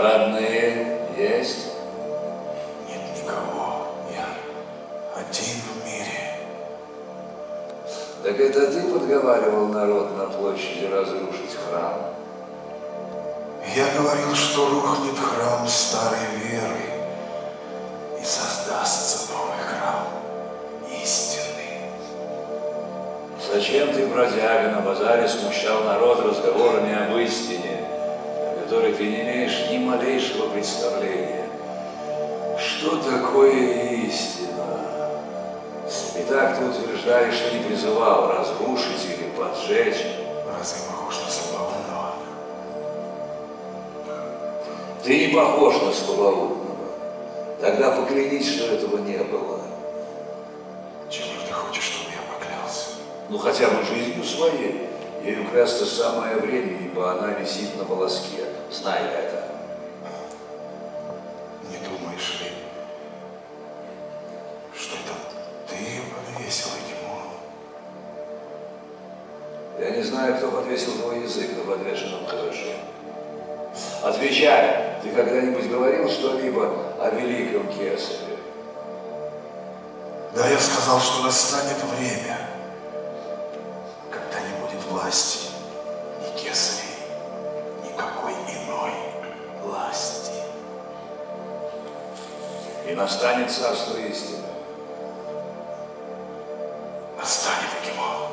Родные есть? Нет никого. Я один в мире. Так это ты подговаривал народ на площади разрушить храм? Я говорил, что рухнет храм старой веры и создастся новый храм истинный. Зачем ты, бродяга, на базаре смущал народ разговорами об истине, о которой ты не имеешь ни малейшего представления? Что такое истина? Итак, ты утверждаешь, что не призывал разрушить или поджечь. Разве похож на слабоумного? Ты не похож на слабоумного. Тогда поклянись, что этого не было. Чего ты хочешь, чтобы я поклялся? Ну, хотя бы жизнью своей. Ею клясться самое время, ибо она висит на волоске. Знай это. Не знаю, кто подвесил твой язык на подвешенном хорошо. Отвечай, ты когда-нибудь говорил что-либо о великом кесаре? Да, я сказал, что настанет время, когда не будет власти ни кесарей, никакой иной власти. И настанет царство истины. Настанет Акимов.